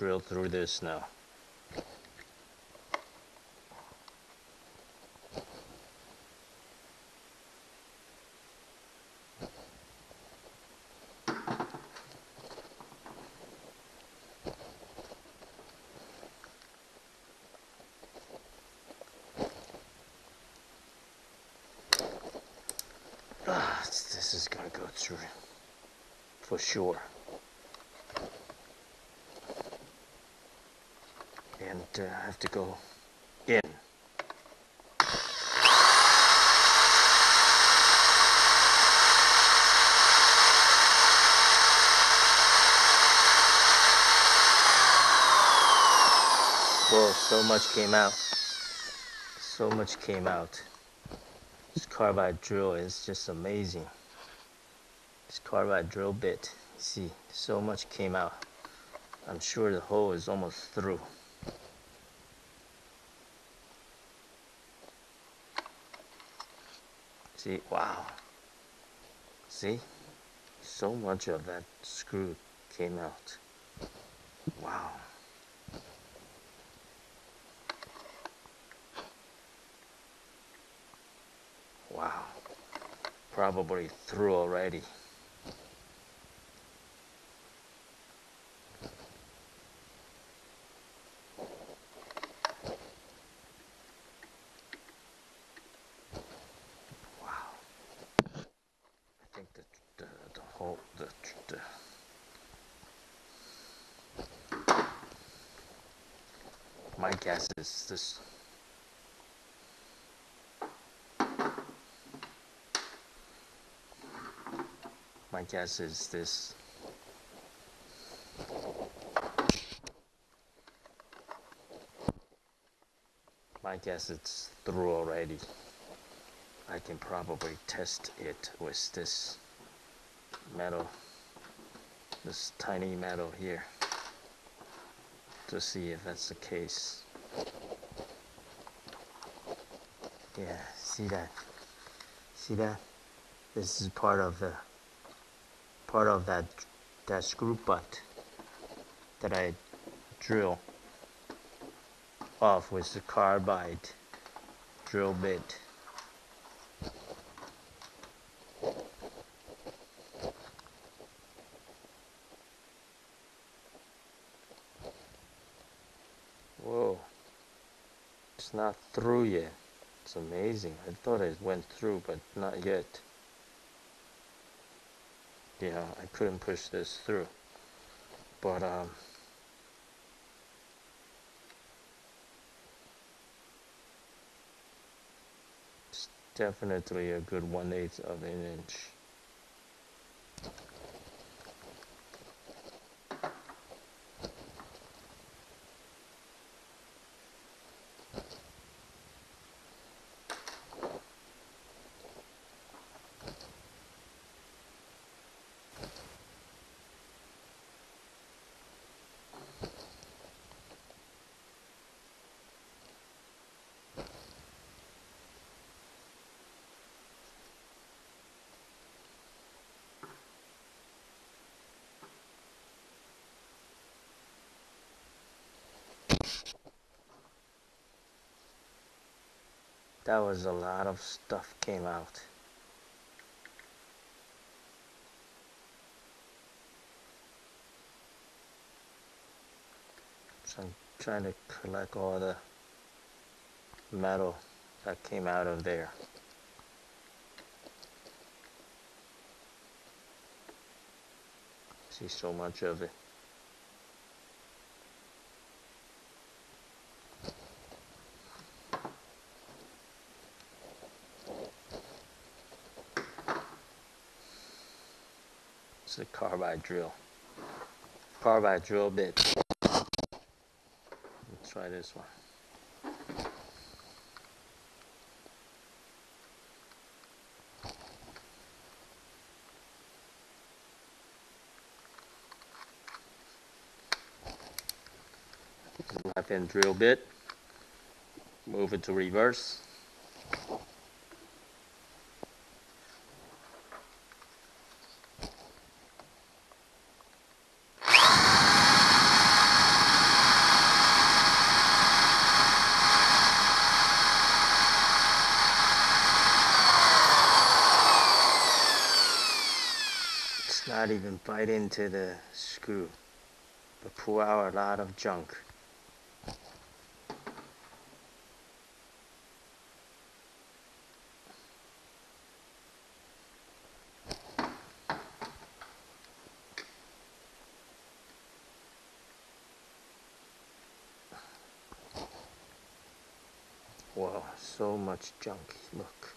drill through this now. Ah, this is gonna go through for sure. And I have to go in. Whoa, so much came out. So much came out. This carbide drill is just amazing. This carbide drill bit, see, so much came out. I'm sure the hole is almost through. See, wow. See, so much of that screw came out. Wow. Wow. Probably through already. Wow. I think the the, the whole the, the my guess is this My guess is this. My guess it's through already. I can probably test it with this metal, this tiny metal here, to see if that's the case. Yeah, see that? See that? This is part of the part of that that screw butt that I drill off with the carbide drill bit. Whoa, it's not through yet. It's amazing. I thought it went through, but not yet yeah, I couldn't push this through. But um, it's definitely a good one eighth of an inch. That was a lot of stuff came out. So I'm trying to collect all the metal that came out of there. See so much of it. Carbide drill. Carbide drill bit. Let's try this one. Left hand drill bit. Move it to reverse. not even bite into the screw, but pull out a lot of junk. Wow, so much junk. Look.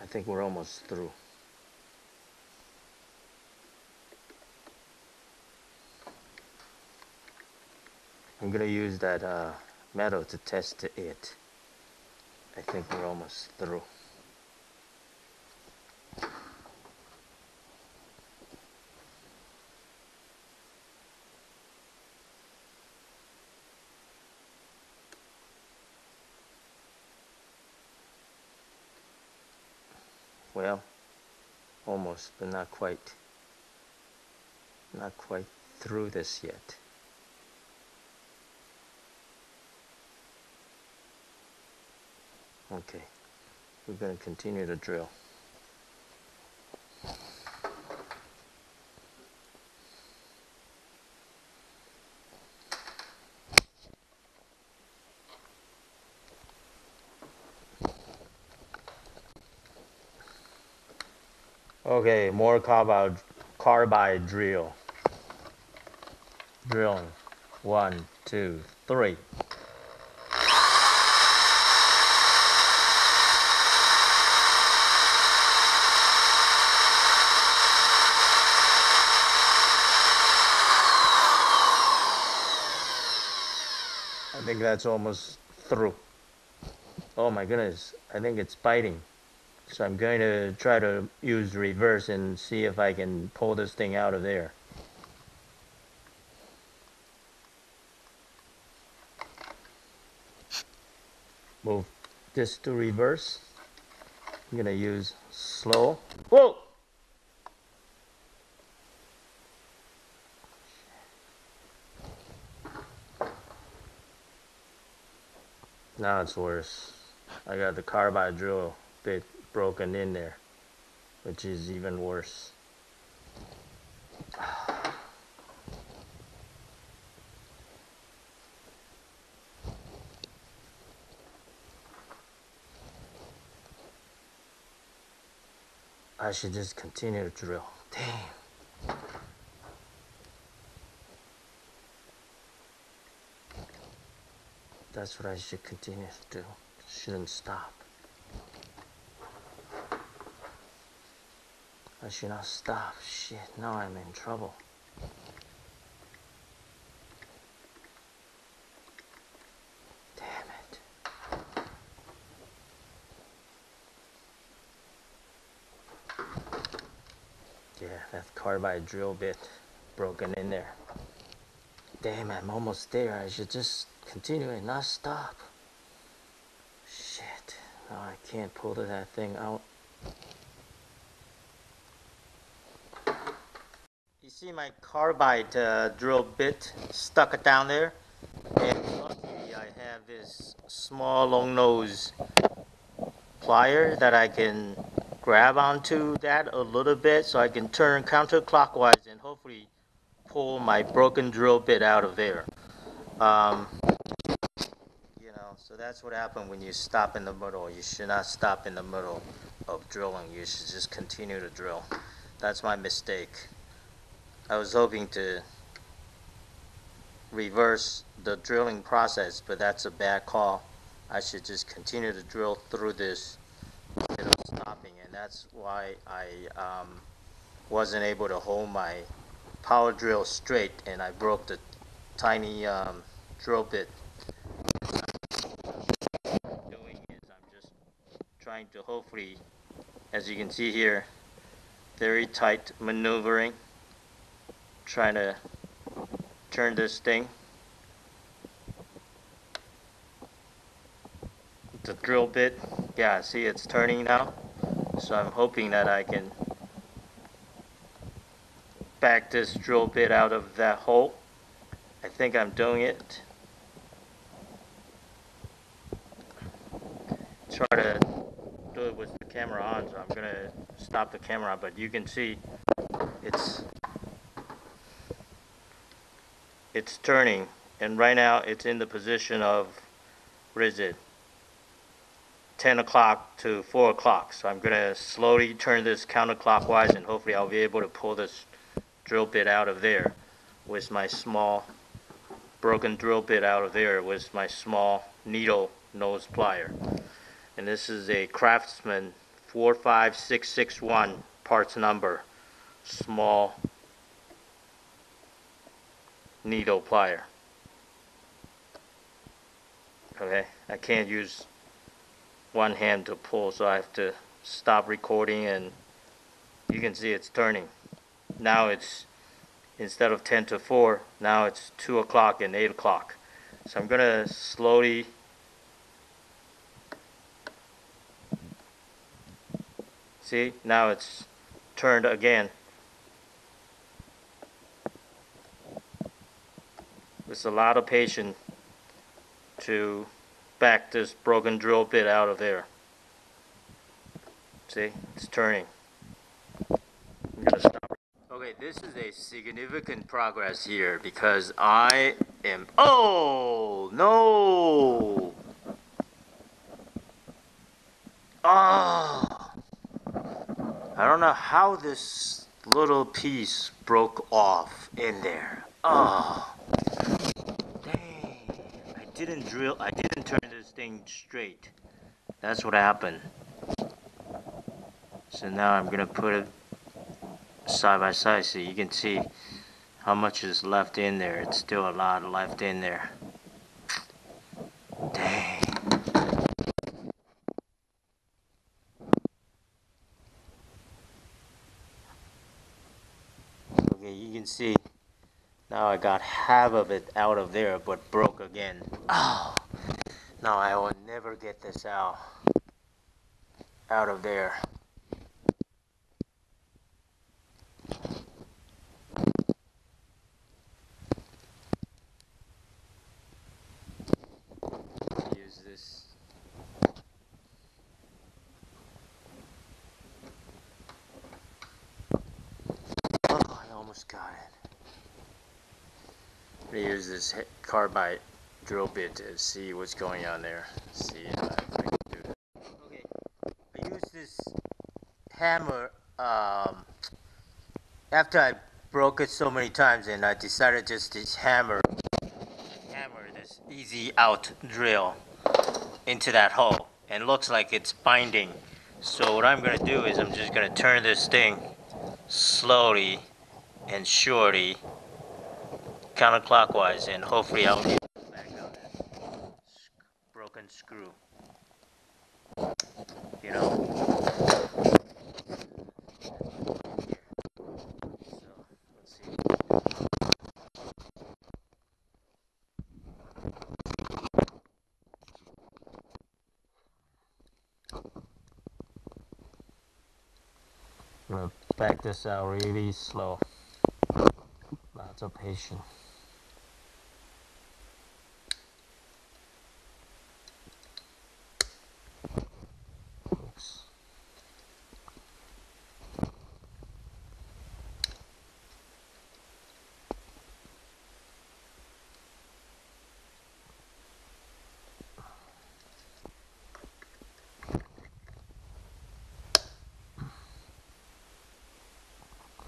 I think we're almost through. I'm gonna use that uh, metal to test it. I think we're almost through. Well, almost, but not quite. Not quite through this yet. Okay, we're going to continue to drill. Okay, more carbide, carbide drill. Drilling. One, two, three. That's almost through. Oh my goodness, I think it's biting. So I'm going to try to use reverse and see if I can pull this thing out of there. Move this to reverse. I'm gonna use slow. Whoa! Now it's worse. I got the carbide drill bit broken in there, which is even worse. I should just continue to drill. Damn. That's what I should continue to do. Shouldn't stop. I should not stop. Shit, now I'm in trouble. Damn it. Yeah, that carbide drill bit broken in there. Damn, I'm almost there. I should just continue and not stop. Shit. Now I can't pull that thing out. You see my carbide uh, drill bit stuck down there? And luckily I have this small long nose plier that I can grab onto that a little bit so I can turn counterclockwise and hopefully pull my broken drill bit out of there. Um, that's what happened when you stop in the middle. You should not stop in the middle of drilling. You should just continue to drill. That's my mistake. I was hoping to reverse the drilling process, but that's a bad call. I should just continue to drill through this instead stopping, and that's why I um, wasn't able to hold my power drill straight, and I broke the tiny um, drill bit. Doing is I'm just trying to hopefully, as you can see here, very tight maneuvering, trying to turn this thing. The drill bit, yeah, see it's turning now. So I'm hoping that I can back this drill bit out of that hole. I think I'm doing it. Try to do it with the camera on, so I'm gonna stop the camera, but you can see it's it's turning. And right now it's in the position of what is it? 10 o'clock to 4 o'clock. So I'm gonna slowly turn this counterclockwise and hopefully I'll be able to pull this drill bit out of there with my small broken drill bit out of there with my small needle nose plier. And this is a Craftsman 45661 parts number small needle plier. Okay, I can't use one hand to pull, so I have to stop recording and you can see it's turning. Now it's, instead of 10 to 4, now it's 2 o'clock and 8 o'clock. So I'm gonna slowly See, now it's turned again. It's a lot of patience to back this broken drill bit out of there. See, it's turning. Okay, this is a significant progress here because I am. Oh no! Oh! I don't know how this little piece broke off in there. Oh dang. I didn't drill, I didn't turn this thing straight. That's what happened. So now I'm gonna put it side by side so you can see how much is left in there. It's still a lot left in there. Dang. Okay, you can see now I got half of it out of there, but broke again. Oh, now I will never get this out, out of there. Use this. Oh, I almost got it going to use this carbide drill bit to see what's going on there. See if I can do that. Okay, I use this hammer um, after I broke it so many times and I decided just to hammer hammer this easy out drill into that hole and looks like it's binding so what I'm gonna do is I'm just gonna turn this thing slowly and surely counterclockwise and hopefully I'll get back on that broken screw. You know? Gonna back this out really slow. Lots of patience.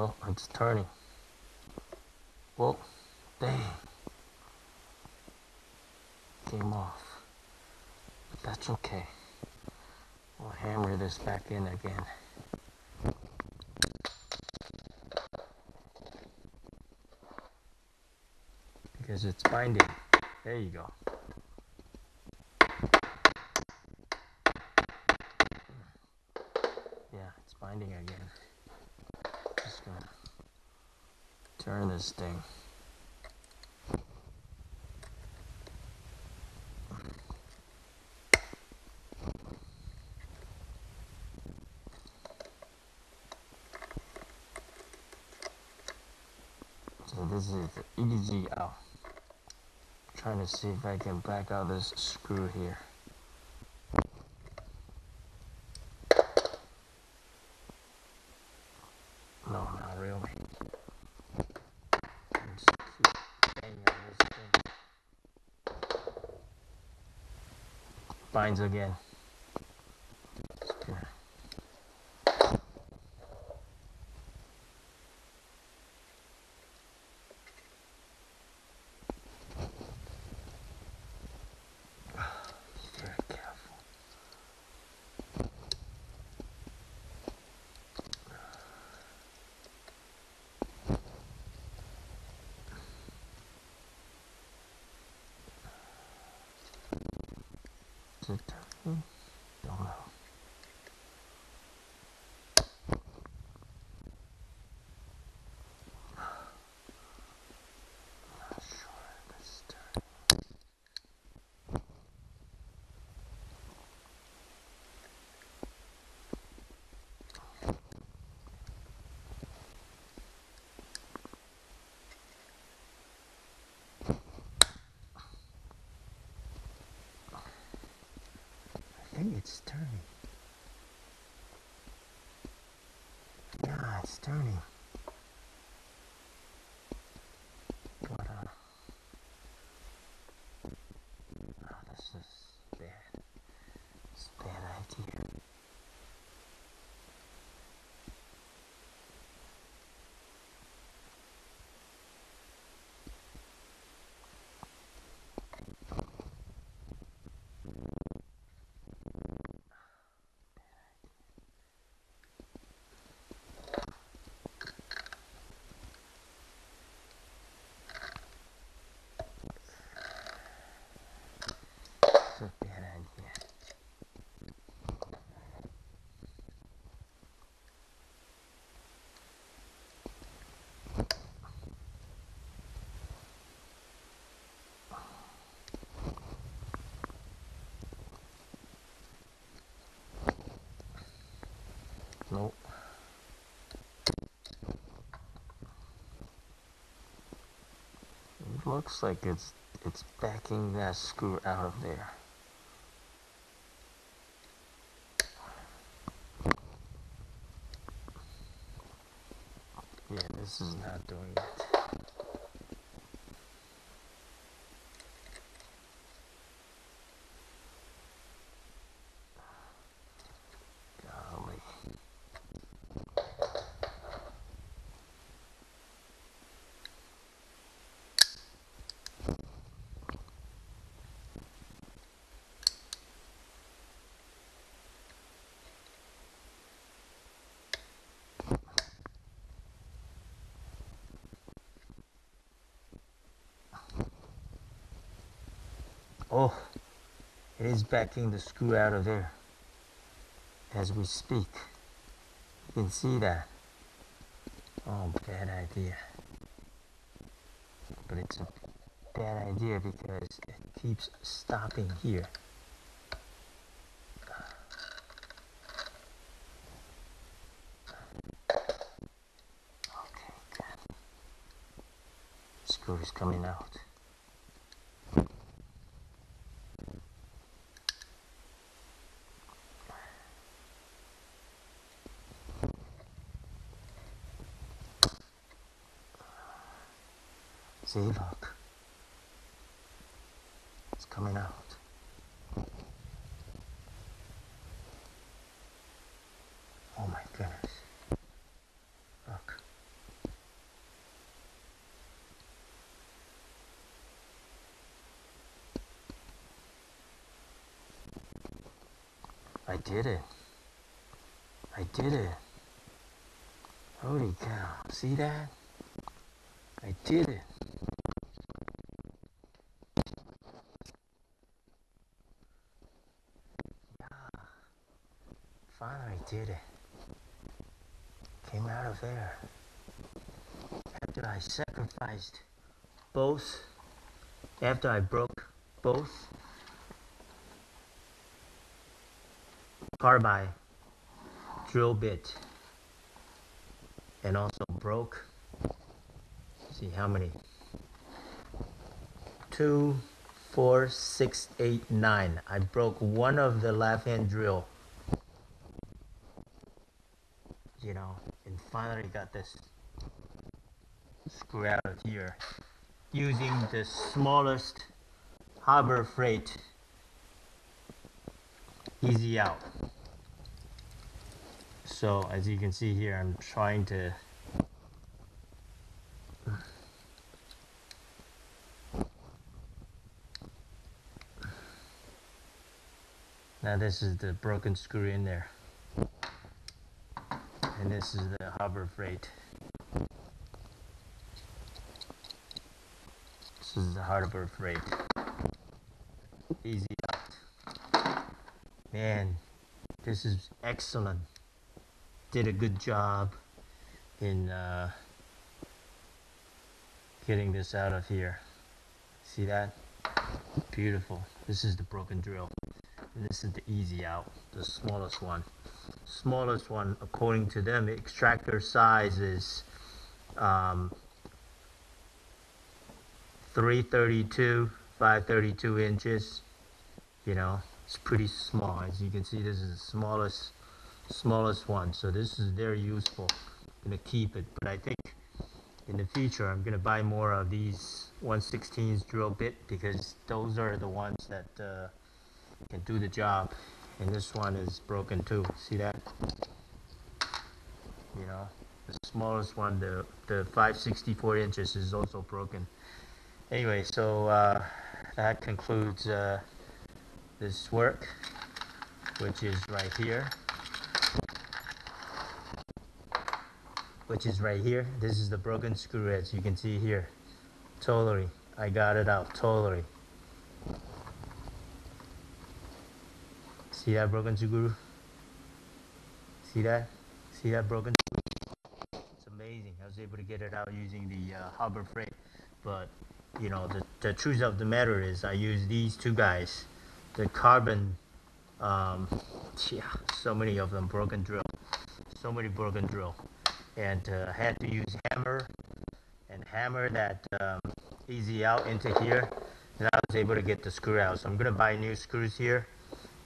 Oh, it's turning. Well, dang. Came off. But that's okay. We'll hammer this back in again. Because it's binding. There you go. Yeah, it's binding again turn this thing. So this is easy out. trying to see if I can back out this screw here. Spines again. It? Hmm, don't know. Think it's turning. Yeah, it's turning. But, uh, oh, this is bad. It's a bad idea. Nope. It looks like it's it's backing that screw out of there. Yeah, this is not doing it. Oh, it is backing the screw out of there as we speak. You can see that. Oh, bad idea. But it's a bad idea because it keeps stopping here. Okay, good. Screw is coming out. See, look. It's coming out. Oh my goodness. Look. I did it. I did it. Holy cow. See that? I did it. Finally did it. Came out of there. After Both, after I broke both carbide drill bit and also broke see how many two four six eight nine. I broke one of the left hand drill you know, and finally got this screw out here using the smallest Harbor Freight easy out. So as you can see here, I'm trying to Now this is the broken screw in there. And this is the Harbor Freight. This is the Harbor Freight. Easy out. Man, this is excellent. Did a good job in uh, getting this out of here. See that? Beautiful. This is the broken drill. And this is the easy out, the smallest one. Smallest one, according to them, extractor size is um, 332, by 32 inches. You know, it's pretty small. As you can see, this is the smallest, smallest one. So this is very useful. I'm gonna keep it, but I think in the future I'm gonna buy more of these 116s drill bit because those are the ones that uh, can do the job and this one is broken too see that you know the smallest one the the 564 inches is also broken anyway so uh, that concludes uh, this work which is right here which is right here this is the broken screw as you can see here totally I got it out totally See that broken screw? See that? See that broken screw? It's amazing. I was able to get it out using the uh, Harbor Freight. But, you know, the, the truth of the matter is I use these two guys. The carbon, um, yeah, so many of them broken drill. So many broken drill. And uh, had to use hammer and hammer that um, easy out into here. And I was able to get the screw out. So I'm going to buy new screws here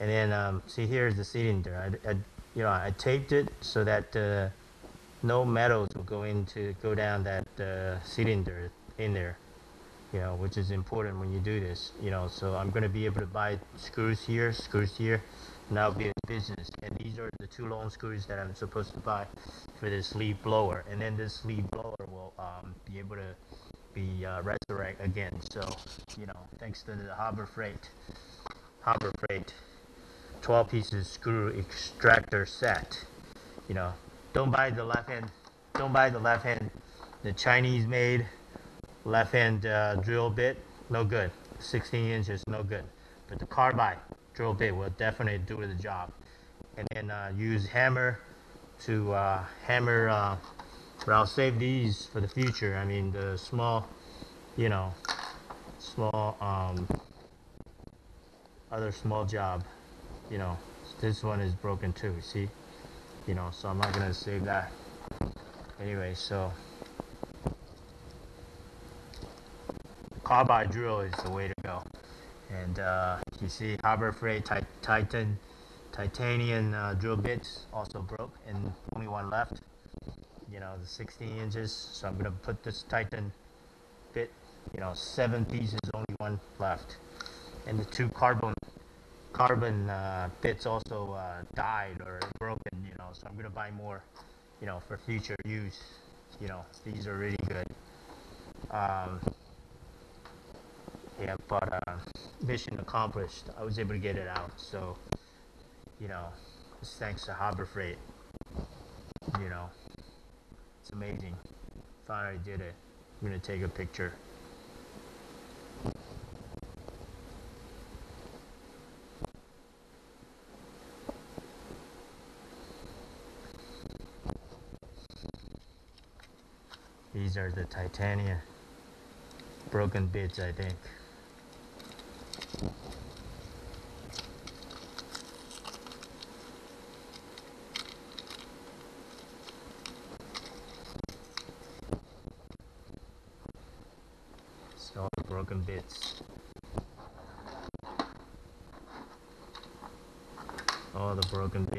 and then um, see here is the cylinder. I, I, you know, I taped it so that uh, no metals will go into go down that uh, cylinder in there. You which is important when you do this. You know, so I'm going to be able to buy screws here, screws here, and that'll be business. And these are the two long screws that I'm supposed to buy for this sleeve blower. And then this sleeve blower will um, be able to be uh, resurrect again. So, you know, thanks to the Harbor Freight. Harbor Freight. 12 pieces screw extractor set. You know, don't buy the left hand, don't buy the left hand, the Chinese made left hand uh, drill bit, no good. 16 inches, no good. But the carbide drill bit will definitely do the job. And then uh, use hammer to uh, hammer, uh, but I'll save these for the future. I mean, the small, you know, small, um, other small job you know, this one is broken too, see? You know, so I'm not gonna save that. Anyway, so carbide drill is the way to go. And uh, you see Harbor Freight Titan titanium uh, drill bits also broke and only one left. You know, the 16 inches. So I'm gonna put this Titan bit, you know, seven pieces, only one left. And the two carbon carbon uh, bits also uh, died or broken, you know, so I'm gonna buy more, you know, for future use. You know, these are really good. Um, yeah, but uh, mission accomplished. I was able to get it out, so you know, it's thanks to Harbor Freight. You know, it's amazing. Finally did it. I'm gonna take a picture. These are the titanium broken bits, I think. All oh, the broken bits. All the broken bits.